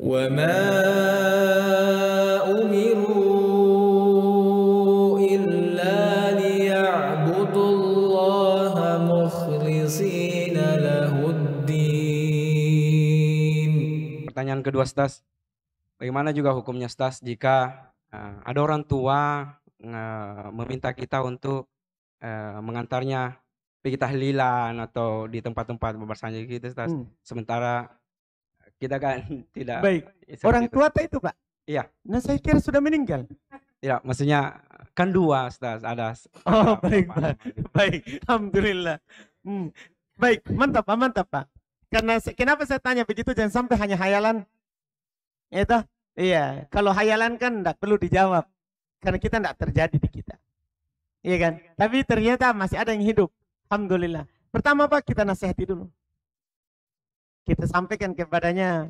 وما أمروا إلا ليعبدوا الله مخلصين له الدين Pertanyaan kedua Stas, bagaimana juga hukumnya Stas jika uh, ada orang tua uh, meminta kita untuk uh, mengantarnya pergi tahlilan atau di tempat-tempat berbasanya gitu Stas. Hmm. Sementara kita kan tidak Baik. Orang itu. tua itu Pak? Iya. Nah saya kira sudah meninggal. Tidak, maksudnya kan dua Stas, ada Oh ada baik bapak, Pak. Baik. Alhamdulillah. Hmm. Baik. Mantap Pak. Mantap Pak. Karena kenapa saya tanya begitu jangan sampai hanya hayalan. Itu. Iya. Kalau hayalan kan tidak perlu dijawab. Karena kita tidak terjadi di kita. Iya kan? Tapi ternyata masih ada yang hidup. Alhamdulillah. Pertama Pak kita nasihati dulu. Kita sampaikan kepadanya,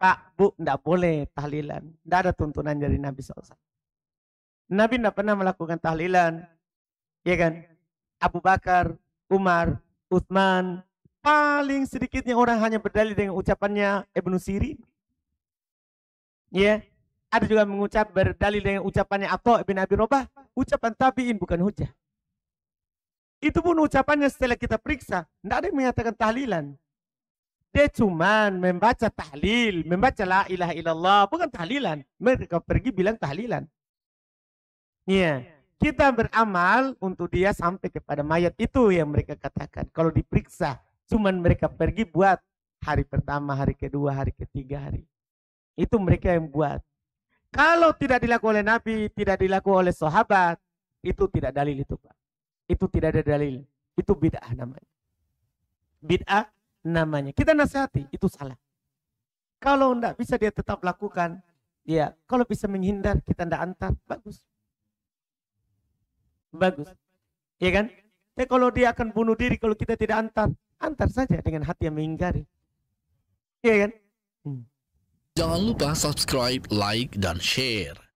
Pak, Bu, tidak boleh tahlilan. Tidak ada tuntunan dari Nabi SAW. Nabi tidak pernah melakukan tahlilan. Ya kan? Abu Bakar, Umar, Utsman, paling sedikitnya orang hanya berdalil dengan ucapannya Ibnu Sirin. Ya, ada juga mengucap berdalil dengan ucapannya Atha bin Abi Robah, ucapan tabi'in bukan hujah. Itu pun ucapannya setelah kita periksa, tidak ada yang mengatakan tahlilan. Dia cuman membaca tahlil, membaca la ilaha illallah, bukan tahlilan. Mereka pergi bilang tahlilan. Iya. Kita beramal untuk dia sampai kepada mayat itu yang mereka katakan. Kalau diperiksa, cuman mereka pergi buat hari pertama, hari kedua, hari ketiga, hari. Itu mereka yang buat. Kalau tidak dilakukan oleh Nabi, tidak dilakukan oleh sahabat, itu tidak dalil itu Pak. Itu tidak ada dalil. Itu bid'ah namanya. Bid'ah namanya. Kita nasihati, itu salah. Kalau tidak bisa dia tetap lakukan, ya kalau bisa menghindar, kita tidak antar, bagus. Bagus. Ya kan? Tapi kalau dia akan bunuh diri kalau kita tidak antar, antar saja dengan hati yang menghindari. Iya kan? Jangan lupa subscribe, like, dan share.